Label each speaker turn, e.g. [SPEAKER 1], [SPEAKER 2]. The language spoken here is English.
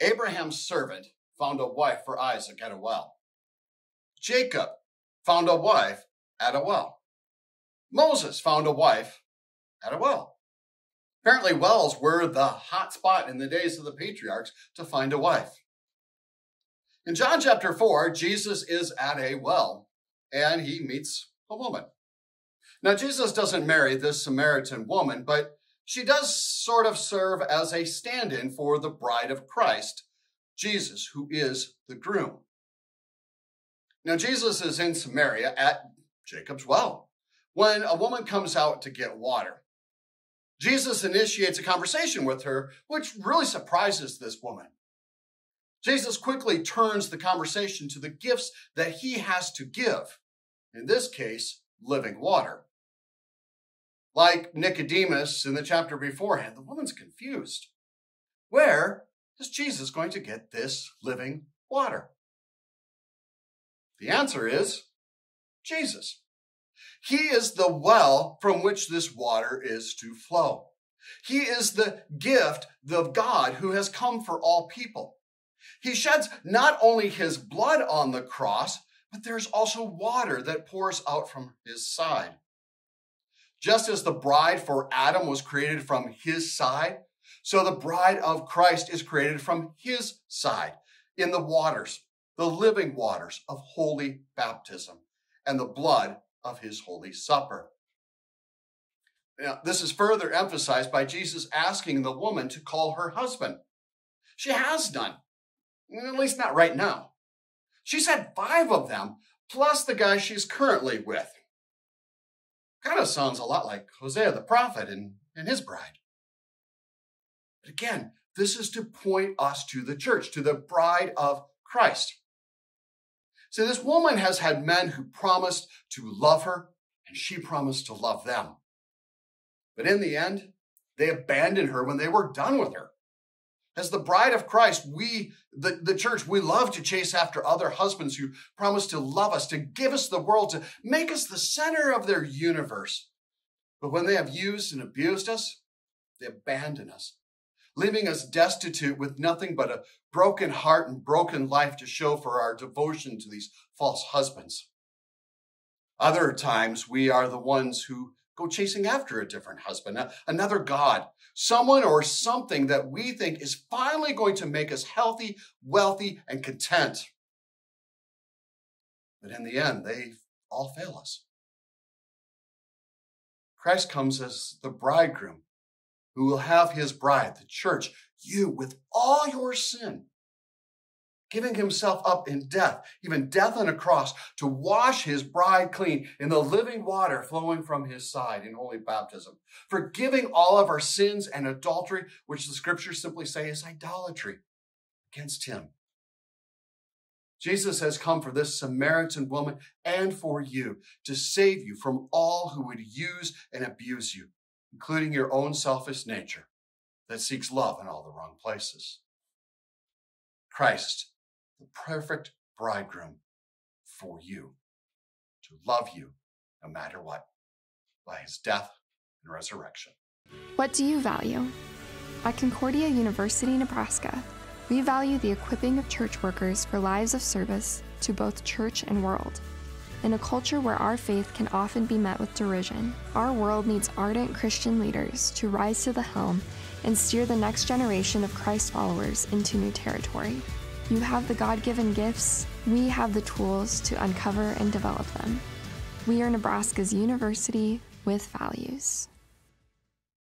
[SPEAKER 1] Abraham's servant found a wife for Isaac at a well. Jacob found a wife at a well. Moses found a wife at a well. Apparently, wells were the hot spot in the days of the patriarchs to find a wife. In John chapter 4, Jesus is at a well and he meets a woman. Now, Jesus doesn't marry this Samaritan woman, but she does sort of serve as a stand in for the bride of Christ, Jesus, who is the groom. Now, Jesus is in Samaria at Jacob's well when a woman comes out to get water. Jesus initiates a conversation with her, which really surprises this woman. Jesus quickly turns the conversation to the gifts that he has to give. In this case, living water. Like Nicodemus in the chapter beforehand, the woman's confused. Where is Jesus going to get this living water? The answer is Jesus. He is the well from which this water is to flow. He is the gift of God who has come for all people. He sheds not only his blood on the cross, but there's also water that pours out from his side. Just as the bride for Adam was created from his side, so the bride of Christ is created from his side in the waters, the living waters of holy baptism and the blood of his holy supper. Now, this is further emphasized by Jesus asking the woman to call her husband. She has none, at least not right now. She's had five of them, plus the guy she's currently with. Kind of sounds a lot like Hosea the prophet and, and his bride. But again, this is to point us to the church, to the bride of Christ. See, this woman has had men who promised to love her, and she promised to love them. But in the end, they abandoned her when they were done with her. As the bride of Christ, we, the, the church, we love to chase after other husbands who promise to love us, to give us the world, to make us the center of their universe. But when they have used and abused us, they abandon us leaving us destitute with nothing but a broken heart and broken life to show for our devotion to these false husbands. Other times, we are the ones who go chasing after a different husband, another God, someone or something that we think is finally going to make us healthy, wealthy, and content. But in the end, they all fail us. Christ comes as the bridegroom who will have his bride, the church, you with all your sin, giving himself up in death, even death on a cross, to wash his bride clean in the living water flowing from his side in holy baptism, forgiving all of our sins and adultery, which the scriptures simply say is idolatry against him. Jesus has come for this Samaritan woman and for you to save you from all who would use and abuse you including your own selfish nature that seeks love in all the wrong places. Christ, the perfect bridegroom for you, to love you no matter what, by his death and resurrection.
[SPEAKER 2] What do you value? At Concordia University, Nebraska, we value the equipping of church workers for lives of service to both church and world. In a culture where our faith can often be met with derision, our world needs ardent Christian leaders to rise to the helm and steer the next generation of Christ followers into new territory. You have the God given gifts, we have the tools to uncover and develop them. We are Nebraska's university with values.